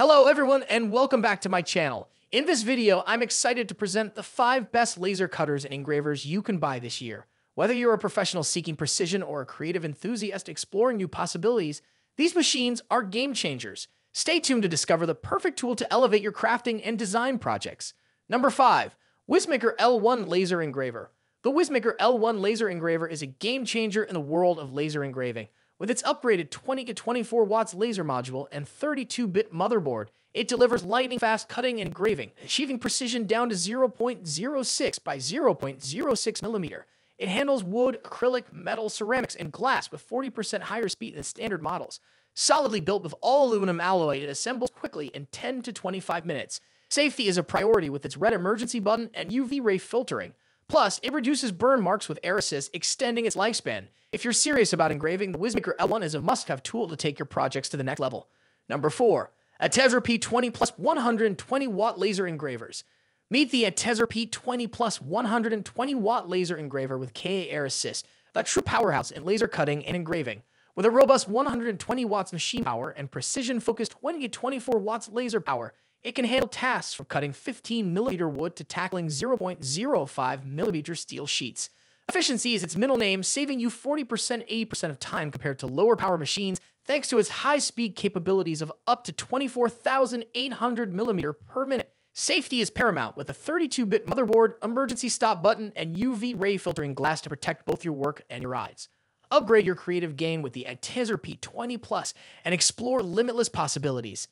Hello everyone and welcome back to my channel. In this video, I'm excited to present the 5 best laser cutters and engravers you can buy this year. Whether you're a professional seeking precision or a creative enthusiast exploring new possibilities, these machines are game changers. Stay tuned to discover the perfect tool to elevate your crafting and design projects. Number 5. Wizmaker L1 Laser Engraver. The Wizmaker L1 Laser Engraver is a game changer in the world of laser engraving. With its upgraded 20 to 24 watts laser module and 32-bit motherboard, it delivers lightning-fast cutting and engraving, achieving precision down to 0.06 by 0.06 millimeter. It handles wood, acrylic, metal, ceramics, and glass with 40% higher speed than standard models. Solidly built with all aluminum alloy, it assembles quickly in 10 to 25 minutes. Safety is a priority with its red emergency button and UV ray filtering. Plus, it reduces burn marks with Air Assist, extending its lifespan. If you're serious about engraving, the Wizmaker L1 is a must-have tool to take your projects to the next level. Number 4. ATEZR P20 Plus 120 watt laser engravers. Meet the ATEZR P20 Plus 120 watt laser engraver with KA Air Assist, the true powerhouse in laser cutting and engraving. With a robust 120 watts machine power and precision-focused 20 to 24 watts laser power, it can handle tasks from cutting 15 millimeter wood to tackling 0.05 millimeter steel sheets. Efficiency is its middle name, saving you 40% 80% of time compared to lower power machines thanks to its high speed capabilities of up to 24,800 millimeter per minute. Safety is paramount with a 32-bit motherboard, emergency stop button, and UV ray filtering glass to protect both your work and your eyes. Upgrade your creative game with the ATEZR P20 Plus and explore limitless possibilities.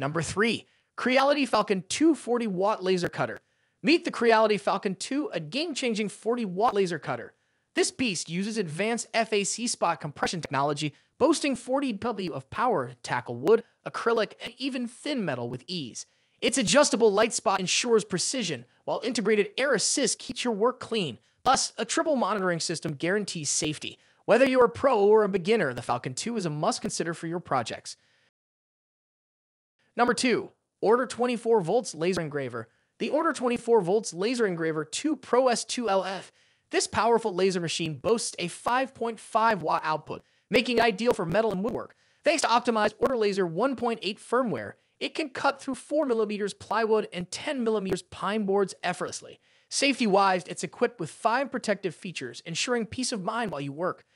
Number 3. Creality Falcon 2 40 watt laser cutter. Meet the Creality Falcon 2, a game-changing 40 watt laser cutter. This beast uses advanced FAC spot compression technology, boasting 40 W of power to tackle wood, acrylic, and even thin metal with ease. Its adjustable light spot ensures precision, while integrated air assist keeps your work clean. Plus, a triple monitoring system guarantees safety. Whether you're a pro or a beginner, the Falcon 2 is a must consider for your projects. Number two, Ortur 24 volts laser engraver. The Ortur 24 volts laser engraver 2 Pro S2LF. This powerful laser machine boasts a 5.5 watt output, making it ideal for metal and woodwork. Thanks to optimized Ortur Laser 1.8 firmware, it can cut through 4mm plywood and 10mm pine boards effortlessly. Safety-wise, it's equipped with five protective features, ensuring peace of mind while you work.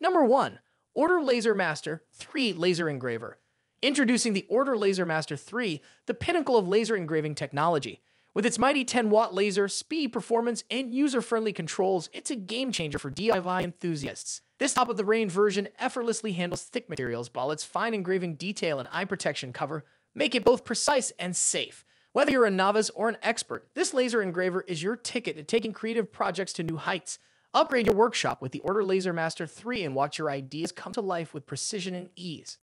Number 1. Ortur Laser Master 3 Laser Engraver. Introducing the Ortur Laser Master 3, the pinnacle of laser engraving technology. With its mighty 10 watt laser, speed, performance, and user friendly controls, it's a game changer for DIY enthusiasts. This top of the range version effortlessly handles thick materials, while its fine engraving detail and eye protection cover make it both precise and safe. Whether you're a novice or an expert, this laser engraver is your ticket to taking creative projects to new heights. Upgrade your workshop with the Ortur Laser Master 3 and watch your ideas come to life with precision and ease.